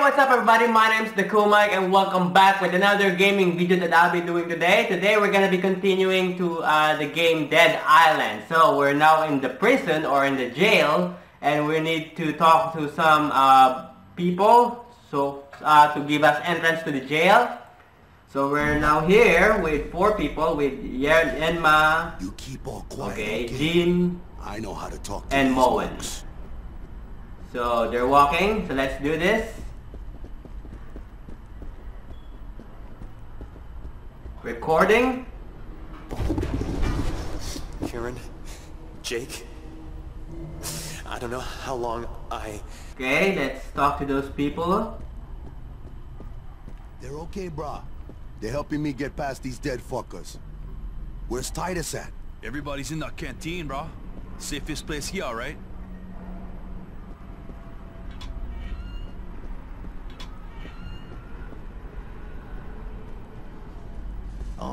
what's up everybody? My name is the cool Mike and welcome back with another gaming video that I'll be doing today. Today we're gonna be continuing to uh, the game Dead Island. So we're now in the prison or in the jail and we need to talk to some uh, people so uh, to give us entrance to the jail. So we're now here with four people with Yen Enma, you keep all quiet, okay? Jean, I know how to talk to and Mowen. So they're walking, so let's do this. Recording. Karen, Jake, I don't know how long I... Okay, let's talk to those people. They're okay, brah. They're helping me get past these dead fuckers. Where's Titus at? Everybody's in the canteen, brah. Safest place here, alright?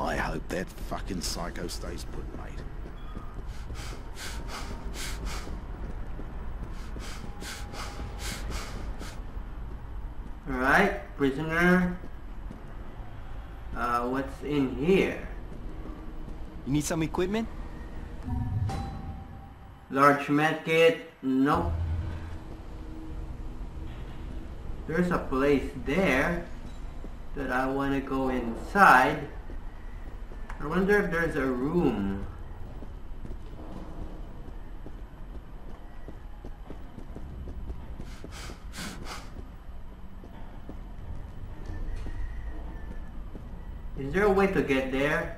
I hope that fucking psycho stays put, mate. Alright, prisoner. Uh, what's in here? You need some equipment? Large medkit? Nope. There's a place there that I want to go inside. I wonder if there's a room. Is there a way to get there?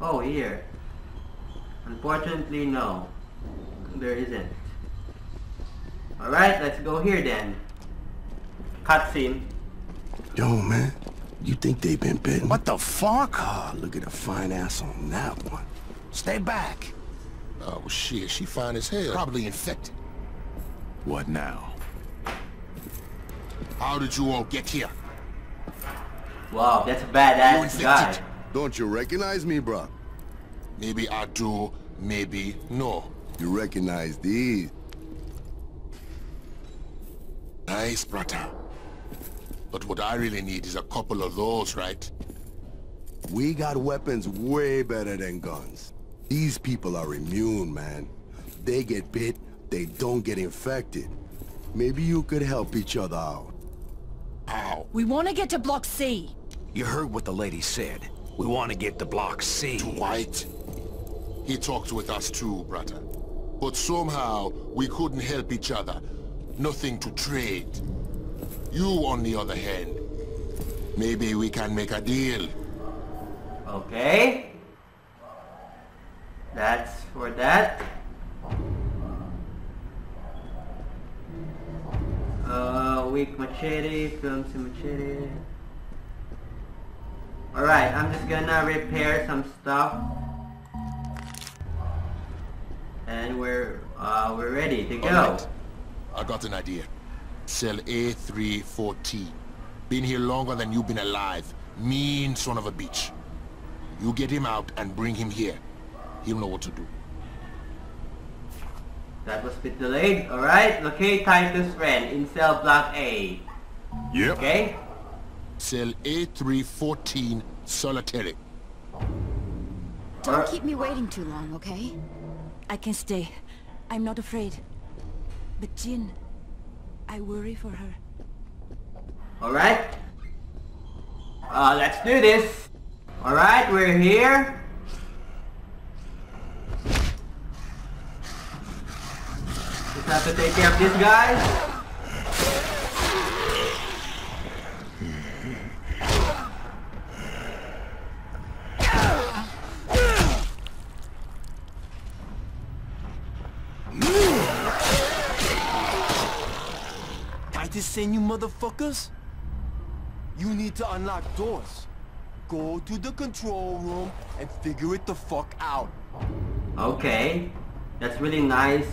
Oh, here. Unfortunately, no. There isn't. Alright, let's go here then. Cutscene. Yo, man. You think they've been bitten? What the fuck? Ah, oh, look at the fine ass on that one. Stay back. Oh, shit. She fine as hell. Probably infected. What now? How did you all get here? Wow, that's a badass guy. Don't you recognize me, bro? Maybe I do, maybe no. You recognize these? Nice, brother. But what I really need is a couple of those, right? We got weapons way better than guns. These people are immune, man. They get bit, they don't get infected. Maybe you could help each other out. How? We want to get to Block C. You heard what the lady said. We want to get to Block C. Dwight? He talked with us too, brother. But somehow, we couldn't help each other. Nothing to trade. You, on the other hand, maybe we can make a deal. Okay. That's for that. Uh, weak machete, films and machete. Alright, I'm just gonna repair some stuff. And we're, uh, we're ready to go. Right. I got an idea. Cell A314. Been here longer than you've been alive. Mean son of a bitch. You get him out and bring him here. He'll know what to do. That was a bit delayed. Alright, locate Titus Wren in cell block A. Yep. Okay? Cell A314 solitary. Don't keep me waiting too long, okay? I can stay. I'm not afraid. But Jin, I worry for her. Alright. Uh, let's do this. Alright, we're here. Just have to take care of these guys. Saying you motherfuckers? You need to unlock doors. Go to the control room and figure it the fuck out. Okay. That's really nice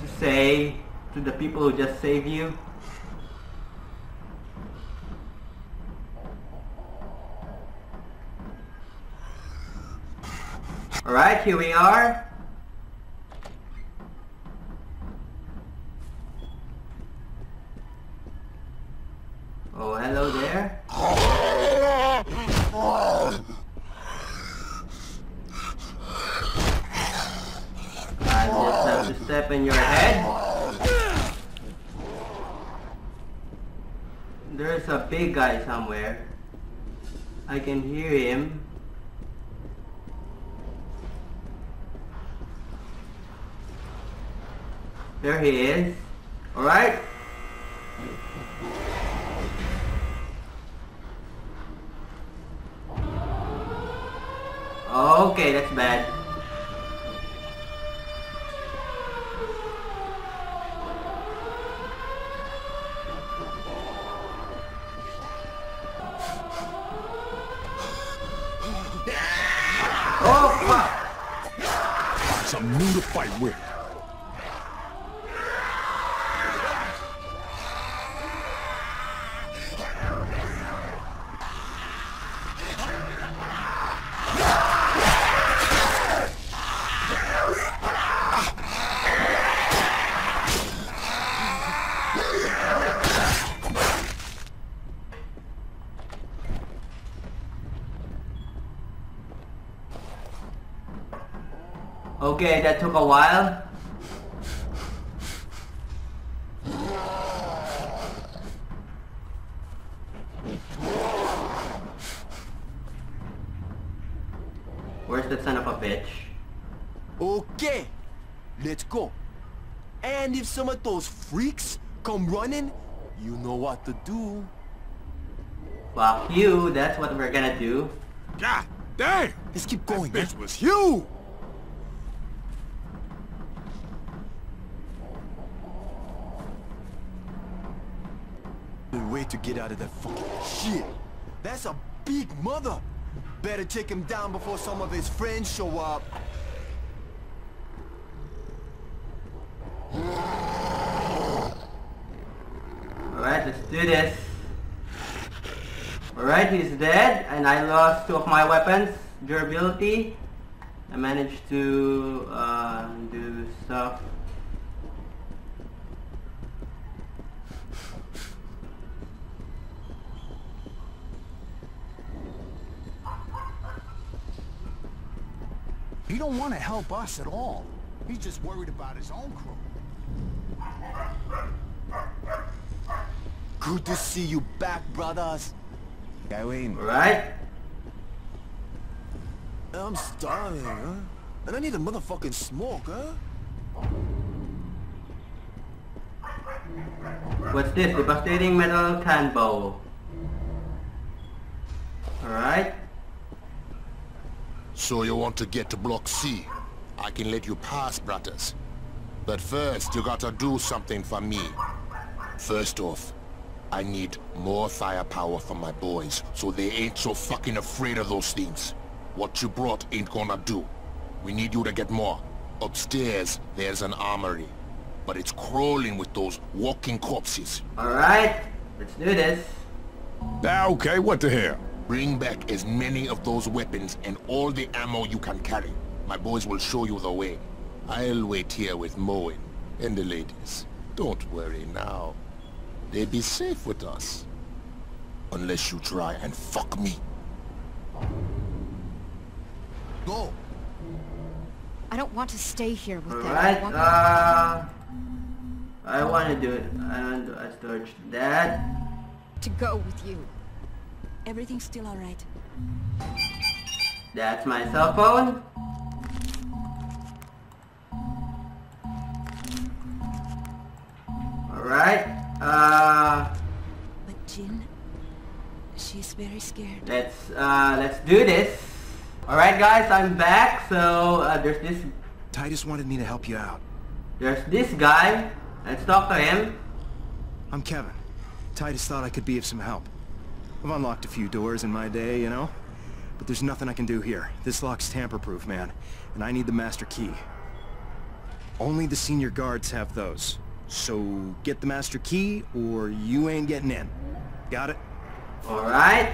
to say to the people who just saved you. Alright, here we are. Oh, hello there. I just have to step in your head. There's a big guy somewhere. I can hear him. There he is. Alright. Okay, that's bad. Oh fuck! Something new to fight with. Okay, that took a while. Where's that son of a bitch? Okay, let's go. And if some of those freaks come running, you know what to do. Fuck you, that's what we're gonna do. God damn! Let's keep going, Bitch was huge! To get out of that fucking shit. That's a big mother. Better take him down before some of his friends show up. Alright, let's do this. Alright, he's dead, and I lost two of my weapons. Durability. I managed to uh, do stuff. He don't want to help us at all. He's just worried about his own crew. Good to see you back, brothers. Going. Right? I'm starving, huh? And I need a motherfucking smoke, huh? What's this? Devastating metal can bow. Alright. So you want to get to Block C? I can let you pass, brothers. But first, you gotta do something for me. First off, I need more firepower for my boys, so they ain't so fucking afraid of those things. What you brought ain't gonna do. We need you to get more. Upstairs, there's an armory. But it's crawling with those walking corpses. Alright. Let's do this. Ah, okay, what the hell? Bring back as many of those weapons and all the ammo you can carry. My boys will show you the way. I'll wait here with Mowen and the ladies. Don't worry now. They'll be safe with us. Unless you try and fuck me. Go. I don't want to stay here with them. I Alright, want uh... I wanna do it. I want to I storage that. to go with you. Everything's still alright. That's my cell phone. Alright, uh... But Jin, she's very scared. Let's, uh, let's do this. Alright guys, I'm back, so, uh, there's this, Titus wanted me to help you out. there's this guy. Let's talk to him. I'm Kevin. Titus thought I could be of some help. I've unlocked a few doors in my day, you know? But there's nothing I can do here. This lock's tamper-proof, man. And I need the master key. Only the senior guards have those. So get the master key, or you ain't getting in. Got it? Alright.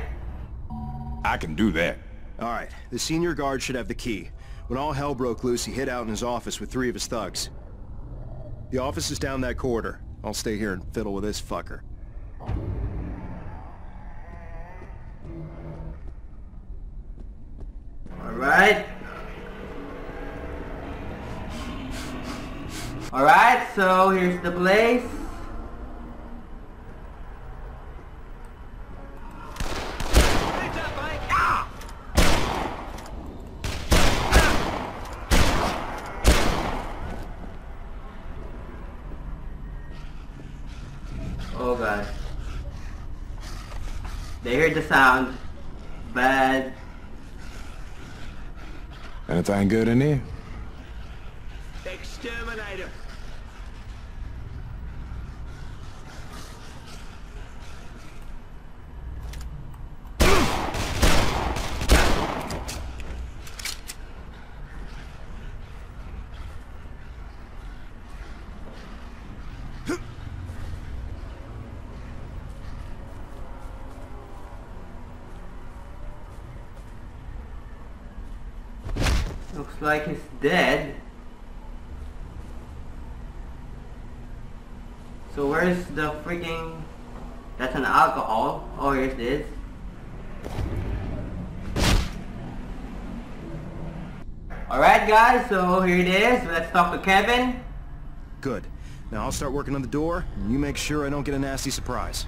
I can do that. Alright, the senior guard should have the key. When all hell broke loose, he hid out in his office with three of his thugs. The office is down that corridor. I'll stay here and fiddle with this fucker. Alright. Alright, so here's the place. Oh god. They heard the sound. Bad. Anything good in here? Like it's dead. So where's the freaking... That's an alcohol. Oh, here's this. Alright guys, so here it is. Let's talk to Kevin. Good. Now I'll start working on the door, and you make sure I don't get a nasty surprise.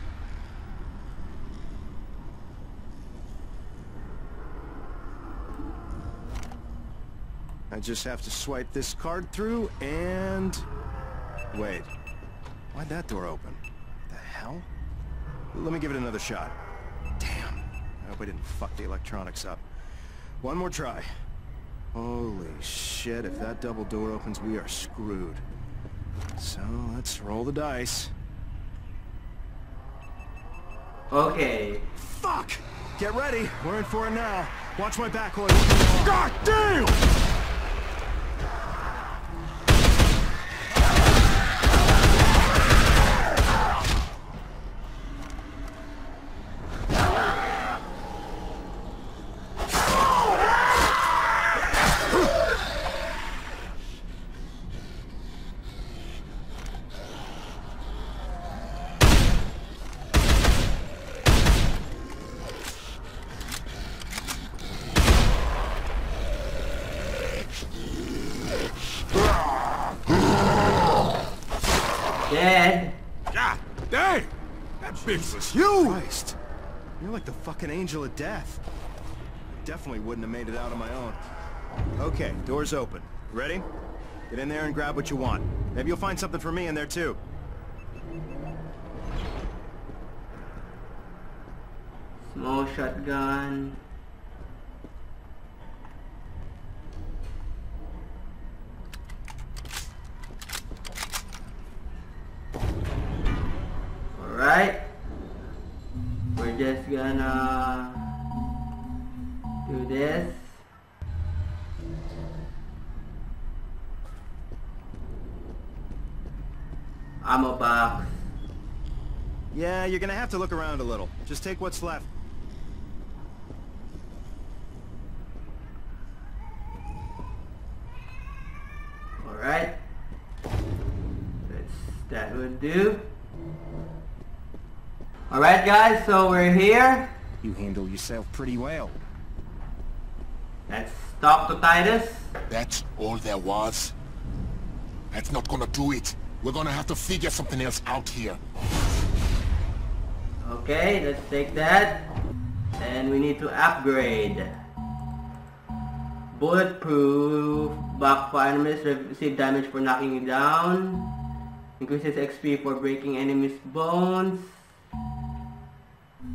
I just have to swipe this card through and... Wait. Why'd that door open? The hell? Let me give it another shot. Damn. I hope I didn't fuck the electronics up. One more try. Holy shit, if that double door opens, we are screwed. So, let's roll the dice. Okay. Fuck! Get ready! We're in for it now. Watch my back while I... God damn! Dead. God damn! That bitch was huge! Christ! You're like the fucking angel of death. Definitely wouldn't have made it out on my own. Okay, door's open. Ready? Get in there and grab what you want. Maybe you'll find something for me in there too. Small shotgun. Do this. Ammo box. Yeah, you're gonna have to look around a little. Just take what's left. Alright. That's, that would do. Alright guys, so we're here. You handle yourself pretty well. Let's talk to Titus. That's all there was? That's not gonna do it. We're gonna have to figure something else out here. Okay, let's take that. And we need to upgrade. Bulletproof. Backfire enemies receive damage for knocking you down. Increases XP for breaking enemies' bones.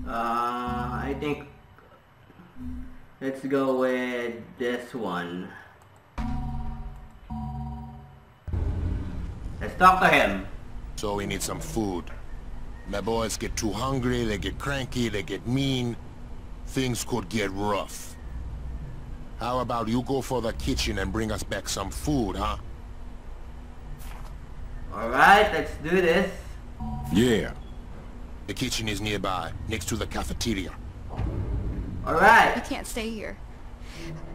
Uh, I think... Let's go with this one. Let's talk to him. So we need some food. My boys get too hungry, they get cranky, they get mean. Things could get rough. How about you go for the kitchen and bring us back some food, huh? Alright, let's do this. Yeah. The kitchen is nearby, next to the cafeteria. I can't stay here.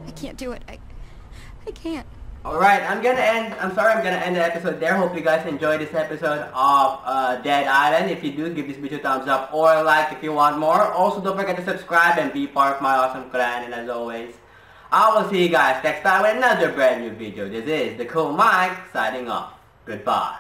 I can't do it. I... I can't. Alright, I'm gonna end, I'm sorry I'm gonna end the episode there. Hope you guys enjoyed this episode of uh, Dead Island. If you do, give this video a thumbs up or a like if you want more. Also, don't forget to subscribe and be part of my awesome clan. And as always, I will see you guys next time with another brand new video. This is the Cool Mike signing off. Goodbye.